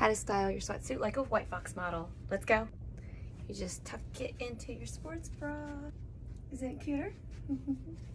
how to style your sweatsuit like a White Fox model. Let's go. You just tuck it into your sports bra. Is it cuter?